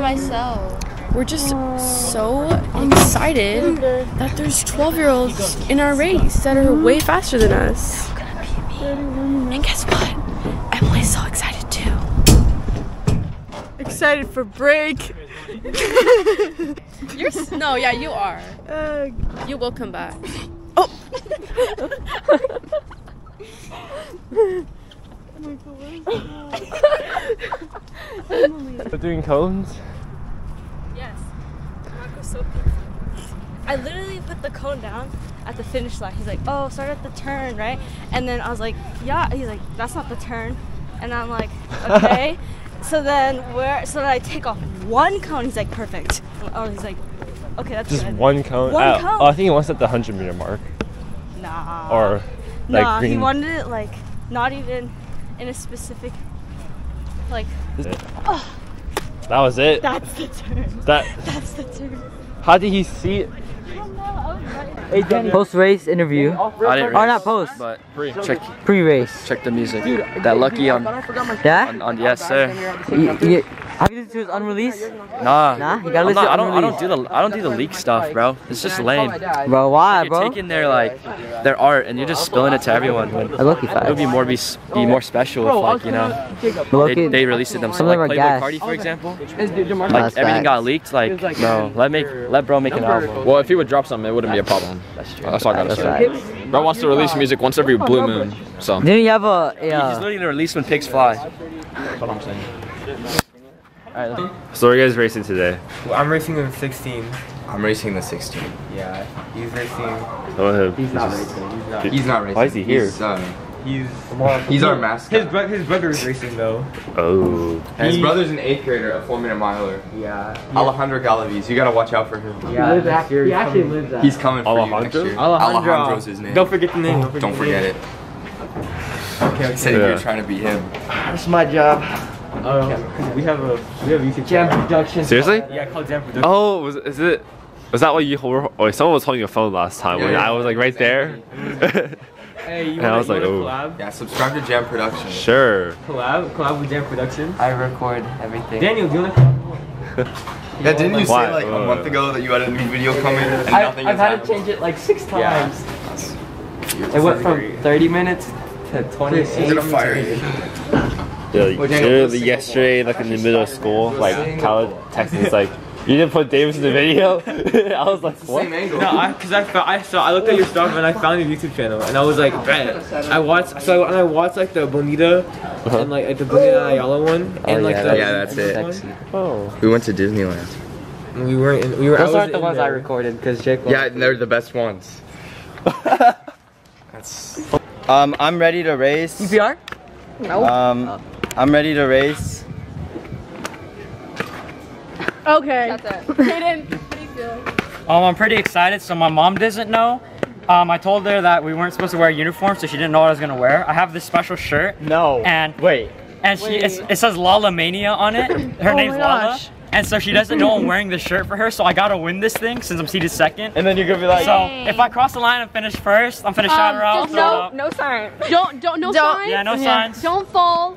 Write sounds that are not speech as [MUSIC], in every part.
by myself. We're just so excited that there's 12 year olds in our race that are way faster than us. And guess what? Emily's so excited too. Excited for break. [LAUGHS] You're s- no, yeah, you are. Uh, You will come back. Oh. [LAUGHS] We're doing cones. So I literally put the cone down at the finish line. He's like, oh, start at the turn, right? And then I was like, yeah. He's like, that's not the turn. And I'm like, [LAUGHS] okay. so then where? So then I take off one cone. He's like, perfect. Oh, he's like, okay, that's Just good. one cone. One Uh, cone. Oh, I think he wants at the 100 meter mark. Nah. Or like nah, he wanted it like not even in a specific, like That was it. that's the turn. That. That's the turn. How did he see it? Post race interview. I didn't Oh, race, not post. but check Pre race. check the music. That lucky on, Yeah? on, on yes sir. You, you, have you listened to his unreleased? Nah, Nah, you gotta I'm listen not, to I don't I don't do the I don't do the leak stuff, bro. It's just lame. Bro, why, You're bro? taking their like their art and you're just spilling it to everyone. When I lucky it would be more be be more special if like you know they, they released it themselves. Some of Like them are Playboi gas. Carti for example. Like everything got leaked. Like no, let make let bro make an album. Well, if he would drop something, it wouldn't be a problem. That's true. That's all I gotta That's say. Bro wants to release music once every blue moon, so Didn't you have a, a He's literally gonna release when pigs fly. that's what I'm saying. So are you guys racing today? I'm racing in 16. I'm racing the 16. Yeah, he's racing. Oh, He's not racing. He's not. He's not racing. Why is he here? He's, uh, He's he's our mascot. his bro- his brother is racing though. Oh. and his brother's an eighth grader, a four minute miler. Yeah. Alejandro Galaviz. You gotta watch out for him. Yeah. next year he actually coming. lives at. He's coming for you next year. Alejandro. Alejandro's his name. Don't forget the name. Don't forget, Don't forget name. it. Okay, okay. Sitting Yeah. here trying to beat him. That's my job. Um, we have a we have a YouTube Jam channel. production. Seriously? Yeah, called Jam Production. Oh, was is it? Was that what you were? Oh, someone was holding your phone last time when Yeah, yeah. I was like right there. Hey, you [LAUGHS] And I wanna, was like, you oh. wanna collab? Yeah, subscribe to Jam Production. sure. Collab? Collab with Jam Production? I record everything. Daniel, do you wanna collab? [LAUGHS] Yeah, didn't you Why? say like a month ago that you had a new video coming and I, nothing I've has had to change it like six Yeah. times. It went from 30 minutes to 28. We're gonna fire [LAUGHS] you. Yeah, literally yesterday, like in the middle of school, like Tyler texted like, "You didn't put Davis in the video." [LAUGHS] I was like, "What?" Same angle. No, I, cause I, found, I saw, I looked at your stuff and I found your YouTube channel and I was like, bet. I watched, so I, and I watched like the Bonita and like, like the Bonita Ayala one and like yeah, the yeah, that's it. Oh. We went to Disneyland. We weren't, in, we were. Those aren't the in ones I recorded because Jake. Yeah, they're the best ones. [LAUGHS] That's Um, I'm ready to race. CPR? Um, I'm ready to race. Okay. [LAUGHS] Um, I'm pretty excited. So my mom doesn't know. Um, I told her that we weren't supposed to wear a uniform, so she didn't know what I was gonna wear. I have this special shirt, No. and Wait. and she it's, it says Lala Mania on it. [LAUGHS] Her name's Lala, gosh. and so she doesn't know I'm wearing this shirt for her. So I gotta win this thing since I'm seated second. And then you're gonna be like, So if I cross the line and finish first, I'm finna shout her out. Um, no, no sign. Don't, don't, no Don't- signs. Yeah, no signs. Don't fall.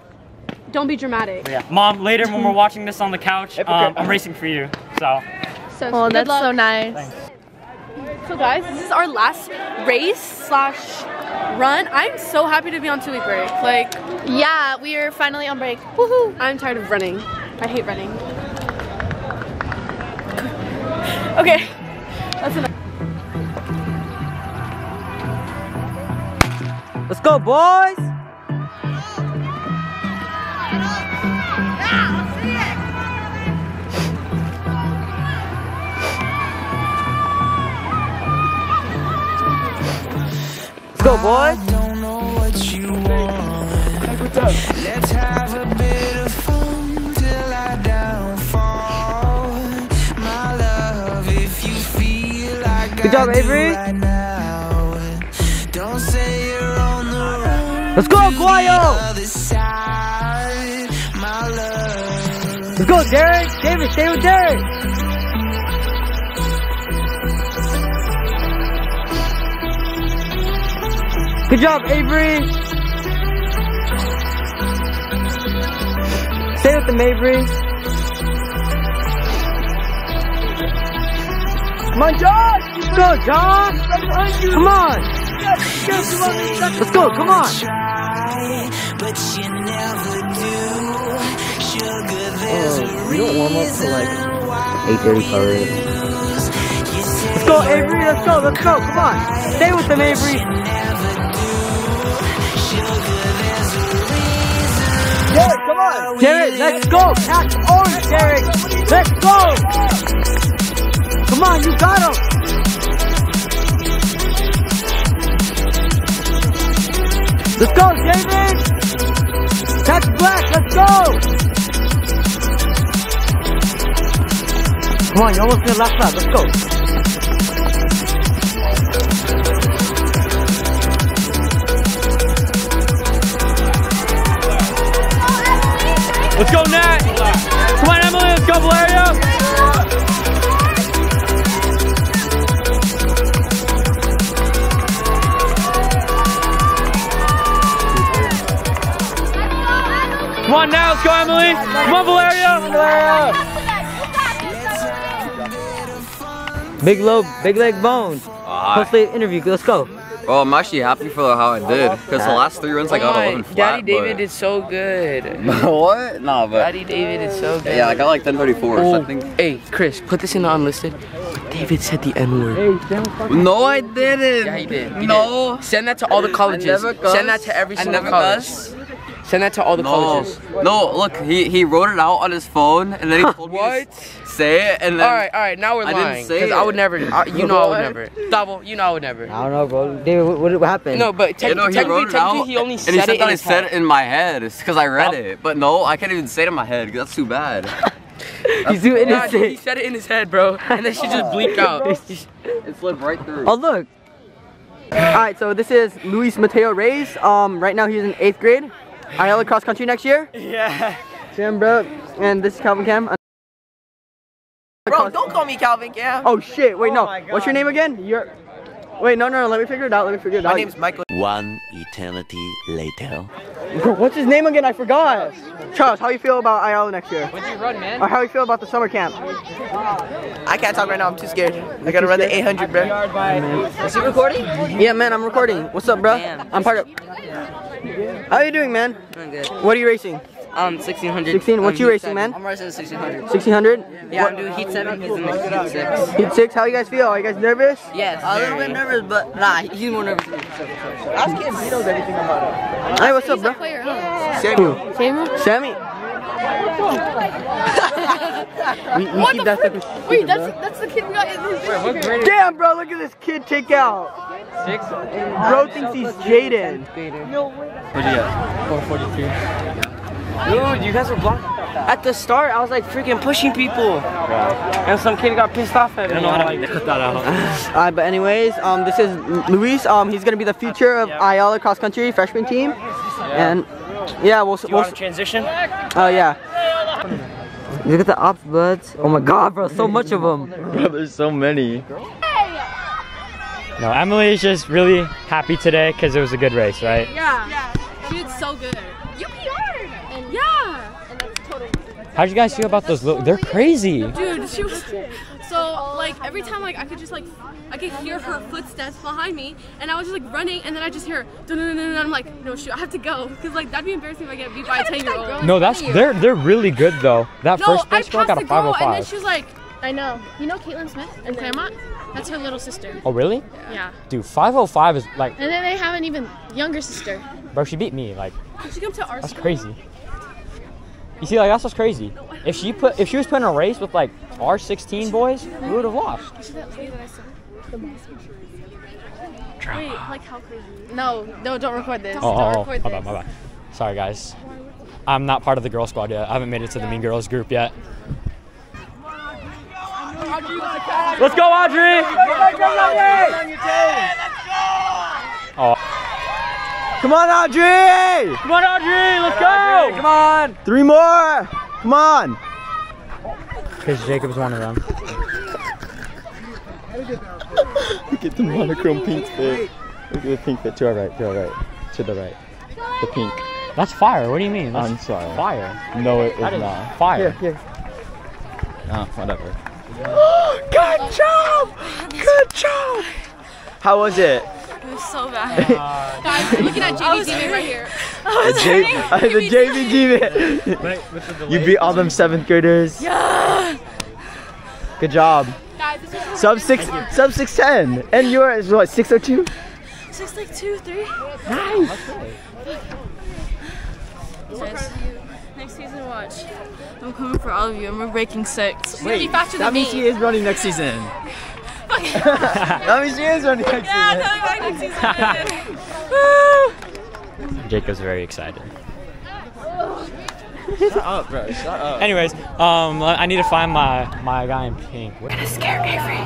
Don't be dramatic. Yeah. Mom, later when we're watching this on the couch, um, I'm racing for you. So So, Oh, good that's luck. so nice. So guys, this is our last race slash run. I'm so happy to be on two week break. Like, Yeah, we are finally on break. Woohoo! I'm tired of running. I hate running. [LAUGHS] Okay. That's enough. Let's go, boys! Let's go, boys! don't know what you want. Let's have a bit of fun till I downfall. My love, if you feel like Good job, Avery. right now, don't say you're on the run. Let's go, Guayo! Go, Derek! David, stay with Derek! Good job, Avery! Stay with the Mabry. Come on, Josh! Let's go, Josh! Come on! Let's go, come on! But you never do. Oh, you don't warm up till like 8.30 already. Let's go, Avery, let's go, let's go, come on! Stay with them, Avery! Derek, come on! Derek, let's go! Catch orange, Derek! Let's go! Come on, you got him! Let's go, David! Catch black, let's go! Come on, you almost did last lap, let's go. Let's go, Nat. Come on, Emily. Let's go, Valeria. Come on now, let's go, Emily. Come on, Valeria. Big low, big leg bones. Aye. Post late interview, let's go. Well, I'm actually happy for how I did because the last three runs I got 11 flat. Daddy David did so good. [LAUGHS] what? Nah, but Daddy David is so good. yeah, I got like 1034. Oh, I think. Hey, Chris, put this in the unlisted. David said the N word. No, I didn't. Yeah, he did. He no. did. Send that to all the colleges. never Send that to every single never college. cuss. Send that to all the No, colleges. no. Look, he he wrote it out on his phone and then he [LAUGHS] told me to say it and then. All right, all right. Now we're I didn't lying say because I would never. [LAUGHS] I, you know I would never. Double. You know I would never. I don't know, bro. David, what, what, what happened? No, but te- You know, he technically, wrote it technically, out, he only and said he said it in that I his said head. it in my head. It's because I read it, but no, I can't even say it in my head. 'cause That's too bad. [LAUGHS] He's doing Nah, it. he said it in his head, bro, and then she just bleeped [LAUGHS] out. it slipped right through. Oh look. Alright, so this is Luis Mateo Reyes. Um, right now he's in eighth grade. Ayala cross country next year. Yeah. Sam, bro. And this is Calvin Cam. Bro, don't call me Calvin Cam. Oh shit! Wait, no. Oh what's your name again? You're. Wait, no, no, no. Let me figure it out. Let me figure it out. My name's Michael. One eternity later. Bro, What's his name again? I forgot. Charles, how you feel about Ayala next year? What'd you run, man? Or how you feel about the summer camp? I can't talk right now. I'm too scared. I gotta run the 800, bro. Is he recording? Yeah, man, I'm recording. What's up, bro? I'm part of. How are you doing, man? Doing good. What are you racing? Um, 1600. 16? What um, you racing, seven. man? I'm racing 1600. 1600? Yeah, I'm doing heat 7. He's in the heat 6. Heat six. How you guys feel? Are you guys nervous? Yes, a little bit nervous, but nah, he's more nervous than me. Ask him. He knows everything about it. Hey, what's up, bro? Samuel. Samuel? Sammy? [LAUGHS] we, we What keep the that frick? stuff- Wait, that's that's the kid we got in the video. Damn, bro, look at this kid take out. Six? Bro thinks he's Jaden. What'd you get? 442. Dude, you guys were blocking. At the start, I was like freaking pushing people. And some kid got pissed off at me. I don't know how to like, [LAUGHS] cut that out. [LAUGHS] Alright, but anyways, um, this is Luis. Um, he's gonna be the future of Ayala cross country freshman team, and yeah, we'll. You we'll want to transition? Oh yeah. Look at the ops buds. Oh my god, bro, so much of them. [LAUGHS] Bro, there's so many. No, Emily is just really happy today because it was a good race, right? Yeah. Yeah. She did so good. You PR'd. And yeah. And that's totally. How'd you guys feel about those? Little, they're crazy. Dude, she was so like every time like I could just like I could hear her footsteps behind me and I was just like running and then I just hear dun dun dun dun I'm like no shoot I have to go because like that'd be embarrassing if I get beat by a [LAUGHS] ten year old. No, that's they're they're really good though. That no, first I place girl got passed a the oh girl and then 505. she was like I know you know Caitlin Smith in Claremont that's her little sister. Oh really? Yeah. Dude, 505 is like, And then they have an even younger sister. bro, she beat me. Like, Did she come to our that's school? crazy. You see, like that's what's crazy. If she put, if she was putting a race with like our 16 boys, we would have lost. Is she that lady that I saw? The boss. Wait, like how crazy? No, no, don't record this. Oh, don't oh, record my this. bad, my bad. Sorry, guys. I'm not part of the girl squad yet. I haven't made it to the Mean Girls group yet. Let's go, Audrey! Oh, Come on, Audrey! come on, Audrey! Let's go! Come on! Three more! Come on! Because Jacobs one of them. Look at the monochrome pink fit. Look at the pink fit to our right, to our right, to the right. The pink. That's fire. What do you mean? That's I'm sorry. Fire. No, it is That is not. Fire. Here, here. Ah, whatever. [GASPS] Good job! Good job! How was it? It was so bad. [LAUGHS] Guys, I'm looking at JV Demon right here. [LAUGHS] The, J- uh, the JV Demon. You beat all them seventh graders. Yeah. Good job. Guys, this was Sub six, sub six ten, and yours what six oh two? Six like two, three. Nice. Guys, next season, watch. I'm coming for all of you, and we're breaking six. She's gonna be Wait, faster that than me. means she is running next season. That means she is running next yeah, tell me about next season. [LAUGHS] Jacob's very excited. Shut up, bro. Shut up. Anyways, um, I need to find my my guy in pink. What? Gonna scare Avery.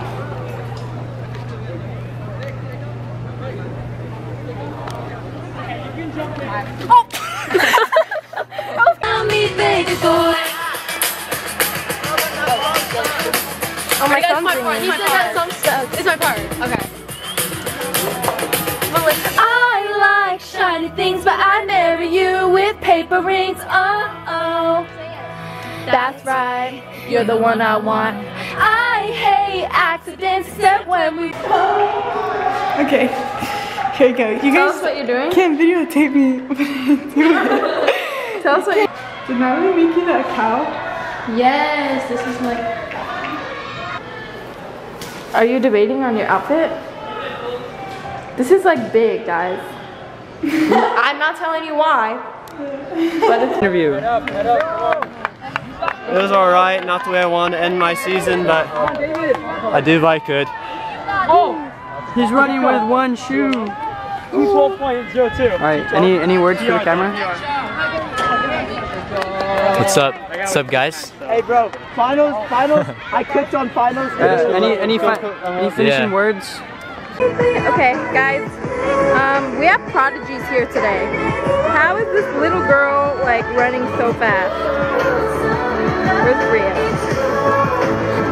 Oh oh my That's god, my part. It's my part. some stuff. It's my part. Okay. I like shiny things, but I marry you with paper rings. Oh, oh. That's right, you're the one I want. I hate accidents, except when we. [LAUGHS] Okay. Here you go. You Tell guys us what you're doing. can't videotape me. [LAUGHS] Tell us what you're doing. Did Natalie make you that cow? Yes, this is like. Are you debating on your outfit? This is like big, guys. [LAUGHS] I'm not telling you why. But it's Interview. It was alright, not the way I wanted to end my season, but I did what I could. Oh! He's running with one shoe. Who's 12.02? All right. Any any words for the camera? What's up? What's up, guys? Hey, bro, finals, finals. I clicked on finals. Uh, any any fi- any finishing Yeah. words? Okay, guys. Um, we have prodigies here today. How is this little girl like running so fast? Where's Bria?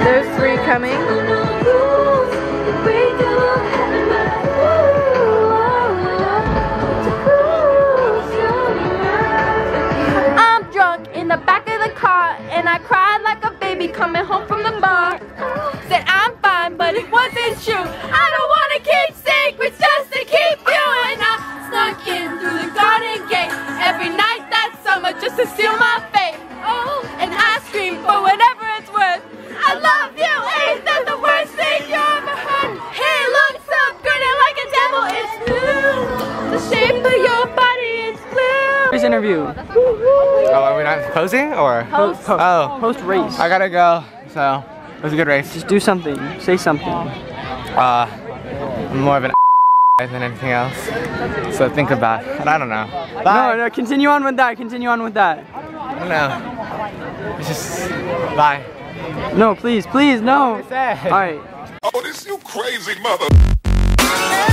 There's three coming. I'm drunk in the back of the car and I cried like a baby coming home from the bar. Said I'm fine, but it wasn't true. I don't wanna keep secrets just to keep you. And I snuck in through the garden gate every night that summer just to steal my Are we not posing or? Post. Post. Oh. Post race. I gotta go. So it was a good race. Just do something. Say something. Uh, I'm more of an [LAUGHS] than anything else. So think about it. And I don't know. No, no. Continue on with that. Continue on with that. I don't know. It's just bye. No, please, please, no. All right. Oh, this you crazy mother.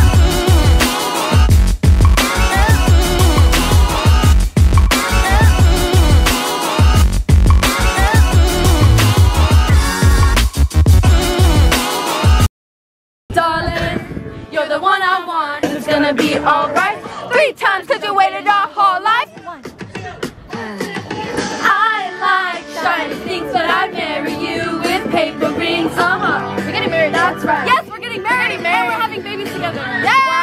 Gonna be alright. Three times cause you waited our whole life. I like shiny things, but I'd marry you with paper rings. Uh huh. We're getting married. That's right. Yes, we're getting married. And we're